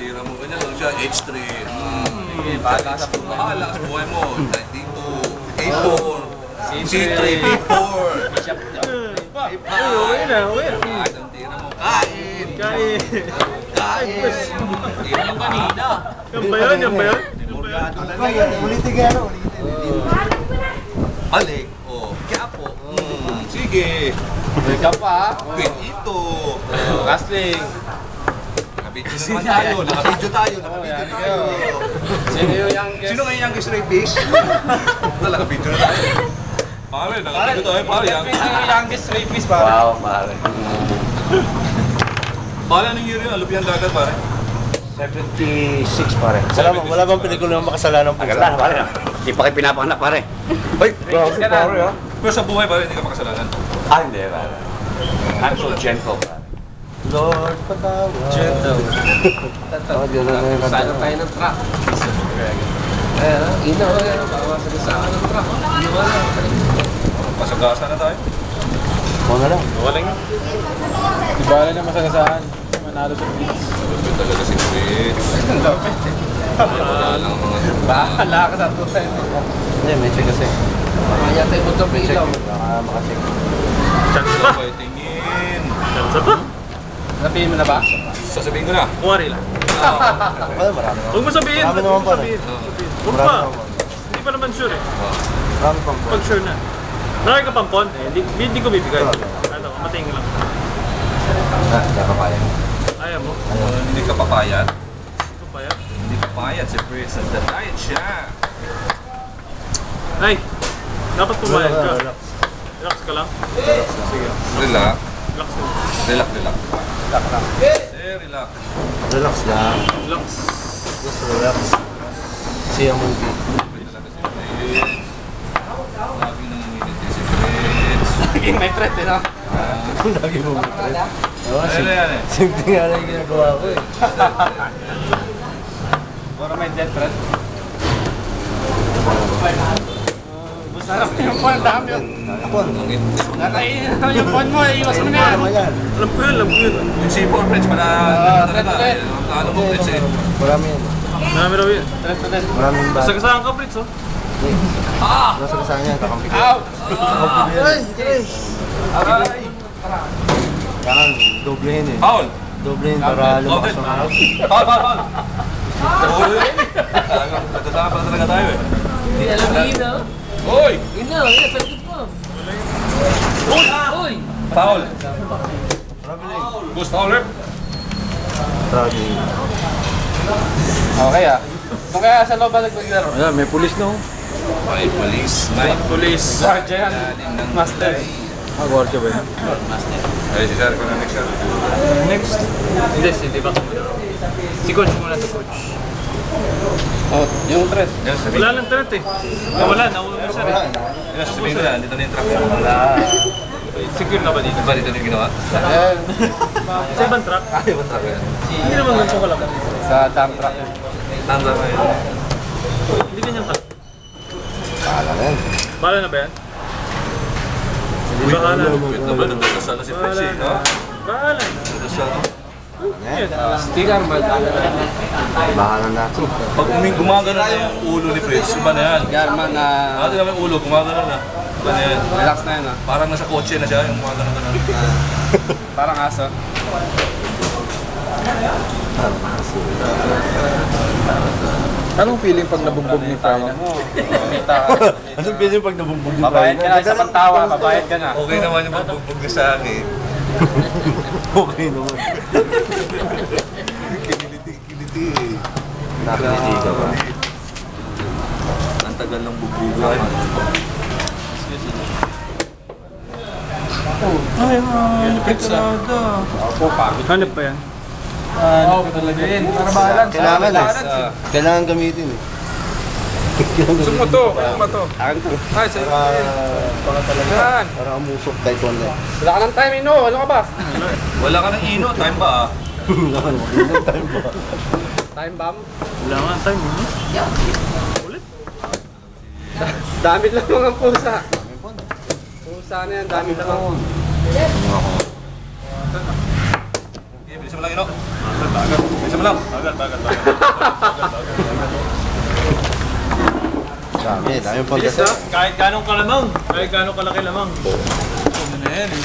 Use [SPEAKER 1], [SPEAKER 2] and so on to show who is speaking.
[SPEAKER 1] tira mo. Ganyan lang siya, H3. Ah,
[SPEAKER 2] Sige, bahala sa buhay.
[SPEAKER 1] Bahala sa buhay mo. D2, A4, C3, B4.
[SPEAKER 3] Ay, okay na, okay na.
[SPEAKER 1] Tira mo, kain!
[SPEAKER 3] Kain.
[SPEAKER 1] Kain!
[SPEAKER 2] Tira mo kanina.
[SPEAKER 3] Yan ba yun? Yan ba yun?
[SPEAKER 4] Ulitin ka ano? Ulitin.
[SPEAKER 1] Balik. O, Quiapo. Mm, sige.
[SPEAKER 2] Wake up pa.
[SPEAKER 1] Quit ito.
[SPEAKER 2] Wrestling.
[SPEAKER 1] Nakabidyo na naman tayo. Nakabidyo tayo. Nakabidyo tayo.
[SPEAKER 2] Sino yung youngest?
[SPEAKER 1] Sino yung youngest rapist? Talaga, video na tayo. Pare, nakabidyo tayo. Pare,
[SPEAKER 2] Sino
[SPEAKER 1] youngest.
[SPEAKER 2] yung youngest rapist pare?
[SPEAKER 5] Wow, pare.
[SPEAKER 1] Pare, anong year yun? Alupian dagat, pare.
[SPEAKER 5] 76 pare.
[SPEAKER 4] Wala, bang- wala bang pelikula ng makasalanan po
[SPEAKER 5] na, pare. Hindi pa kayo pinapanganak, pare.
[SPEAKER 1] Ay,
[SPEAKER 2] Rapist ka na.
[SPEAKER 1] pero sa buhay, pare, hindi ka makasalanan.
[SPEAKER 5] Ah, hindi, pare. I'm so gentle, pare.
[SPEAKER 4] Lord, patawad.
[SPEAKER 2] Gentle.
[SPEAKER 4] Oh, na yung
[SPEAKER 2] Sana tayo ng truck. Eh, ina ko yan. Bawasan sa akin ng truck. Hindi mo na.
[SPEAKER 1] Pasagasa na tayo.
[SPEAKER 4] Mo na lang.
[SPEAKER 3] Walang. Di ba na masagasaan? Manalo sa Philippines.
[SPEAKER 1] Lupit talaga si Fritz. Wala lang mga...
[SPEAKER 2] Bahala ka sa tutan.
[SPEAKER 4] Hindi, may check kasi.
[SPEAKER 2] Tayo mo ito, may ilaw.
[SPEAKER 4] Baka makacheck.
[SPEAKER 3] Chance.
[SPEAKER 1] Sabay tingin.
[SPEAKER 3] Chance pa.
[SPEAKER 2] Napihin mo na ba?
[SPEAKER 1] Sasabihin ko na.
[SPEAKER 3] Kuwari lang.
[SPEAKER 4] Wala, marami naman.
[SPEAKER 3] Huwag mo sabihin.
[SPEAKER 4] Marami naman pala.
[SPEAKER 3] sabihin. Huwag
[SPEAKER 4] Marami
[SPEAKER 3] pa. Hindi pa naman sure eh.
[SPEAKER 4] Marami pang po.
[SPEAKER 3] Pag sure na. Nakay ka pampon, eh, hindi, hindi ko bibigay. Ano, matayin lang.
[SPEAKER 4] Ah, hindi ka kaya.
[SPEAKER 3] Ayaw mo.
[SPEAKER 1] Hindi ka papayat.
[SPEAKER 3] Ito pa yan.
[SPEAKER 1] Hindi ka papayat si Fritz. At diet siya.
[SPEAKER 3] Ay, dapat pumayag ka.
[SPEAKER 4] Relax.
[SPEAKER 3] Relax ka lang.
[SPEAKER 1] Relax.
[SPEAKER 3] Relax ka lang.
[SPEAKER 1] Relax, relax. Eh, relax.
[SPEAKER 4] Relax lang.
[SPEAKER 3] Relax.
[SPEAKER 4] Just relax. See a movie.
[SPEAKER 1] Lagi nanginginig din si Fritz.
[SPEAKER 2] Naging may threat eh, no?
[SPEAKER 4] Lagi mo
[SPEAKER 1] na yan eh?
[SPEAKER 4] simple nga lang yung ginagawa ko eh.
[SPEAKER 2] Para may death threat. Lang yung phone, dami yun.
[SPEAKER 1] Nangit.
[SPEAKER 2] Nakainin na yung phone mo, iwas mo na yan.
[SPEAKER 4] naman yan.
[SPEAKER 3] Alam ko yun, alam ko yun.
[SPEAKER 1] Yung C4 Fritz, para
[SPEAKER 2] Ah,
[SPEAKER 1] talaga. eh, Ano mo Fritz eh?
[SPEAKER 4] Marami yan.
[SPEAKER 3] Marami raw yun.
[SPEAKER 4] Maraming bad.
[SPEAKER 3] Sagasaan ka, Fritz, oh.
[SPEAKER 4] Nasa kasama yan, kakampi ko.
[SPEAKER 2] Out!
[SPEAKER 4] Ay, ay. Kailangan doblehin eh.
[SPEAKER 1] Foul!
[SPEAKER 4] Doblehin para lumakas ang araw.
[SPEAKER 1] Foul, foul, foul! Uy! Talagang nagkasama pala talaga tayo eh.
[SPEAKER 2] Hindi alam ni Ina.
[SPEAKER 1] Uy!
[SPEAKER 2] Ina, ina, sa likod mo. Uy! Uy!
[SPEAKER 1] Foul! Foul rep.
[SPEAKER 4] Traveling.
[SPEAKER 2] Okay ah. Kung kaya sa loob ba naglaro?
[SPEAKER 3] Ayan, may pulis na, oh.
[SPEAKER 1] May police, may
[SPEAKER 3] Police.
[SPEAKER 2] Guardian.
[SPEAKER 1] Lalim ng
[SPEAKER 2] Master.
[SPEAKER 3] Ah, gwardiya ba yun?
[SPEAKER 1] Ay, si Sir ko na next.
[SPEAKER 3] Next. Hindi, si Diba Si Coach muna, si Coach.
[SPEAKER 2] Oh, yung threat.
[SPEAKER 1] Yan.
[SPEAKER 3] Wala lang threat eh. Nawala, nauna na siya eh.
[SPEAKER 1] Yan, sabihin ko na, dito na yung truck.
[SPEAKER 4] Wala.
[SPEAKER 3] Secure na ba dito?
[SPEAKER 1] Ba dito na yung ginawa?
[SPEAKER 3] Sa ibang truck?
[SPEAKER 4] Ay, ba travel?
[SPEAKER 3] Hindi naman ganito ka lang.
[SPEAKER 2] Sa dump truck.
[SPEAKER 1] Tanda ko yun.
[SPEAKER 3] Hindi ganyan ka.
[SPEAKER 4] Bahala na yan.
[SPEAKER 3] Bala na ba yan? Hindi ba ka na?
[SPEAKER 1] wait naman, nagdadasal na si
[SPEAKER 3] Bala
[SPEAKER 1] eh,
[SPEAKER 3] na.
[SPEAKER 1] no?
[SPEAKER 3] Bala na.
[SPEAKER 1] Nagdadasal.
[SPEAKER 3] Yan.
[SPEAKER 2] Sticker, magkano na.
[SPEAKER 4] Bahala na.
[SPEAKER 1] Pag uming gumagano na yung ulo ni Fritz, iba na yan.
[SPEAKER 2] Garman na
[SPEAKER 1] Ah, tingnan mo yung ulo, gumagano na. Iba na yan.
[SPEAKER 2] relax na yun ah.
[SPEAKER 1] Parang nasa kotse na siya, yung gumagano na.
[SPEAKER 2] Parang aso.
[SPEAKER 3] Anong feeling pag nabugbog ni Fry.
[SPEAKER 4] Anong pwede pag nabugbog yung
[SPEAKER 2] Babayad ka na sa pantawa, babayad ka na.
[SPEAKER 1] Okay naman yung pagbugbog sa akin.
[SPEAKER 4] Okay naman.
[SPEAKER 1] Kiniliti, kiniliti eh.
[SPEAKER 4] Nakakiliti ka ba?
[SPEAKER 1] Ang tagal ng bugbugan.
[SPEAKER 3] Ay, hanip ka talaga.
[SPEAKER 2] Opo, pagod.
[SPEAKER 3] Hanip pa yan.
[SPEAKER 2] Oo, talaga yun. Para balance.
[SPEAKER 4] Kailangan
[SPEAKER 2] Balance,
[SPEAKER 4] eh. Kailangan gamitin eh.
[SPEAKER 3] Gusto mo to? Kaya mo to?
[SPEAKER 2] Akin to.
[SPEAKER 3] Ay, sa'yo.
[SPEAKER 4] Para, para talaga.
[SPEAKER 3] Yan.
[SPEAKER 4] Para umusok kahit konti.
[SPEAKER 2] Wala ka ng time, Ino. Ano ka ba?
[SPEAKER 1] Wala ka ng ino, time ba ah?
[SPEAKER 4] Wala ka time ba?
[SPEAKER 2] Time bomb?
[SPEAKER 3] Wala nga time, no?
[SPEAKER 2] Dami lang mga pusa. Pusa na yan, dami lang.
[SPEAKER 1] Bilis Isa mo lang, Ino. Isa mo lang.
[SPEAKER 4] Dami, dami pang
[SPEAKER 3] Bilis
[SPEAKER 4] gasa.
[SPEAKER 3] na. Kahit ganong kalamang. Kahit ganong kalaki lamang.
[SPEAKER 1] Ano na yan eh.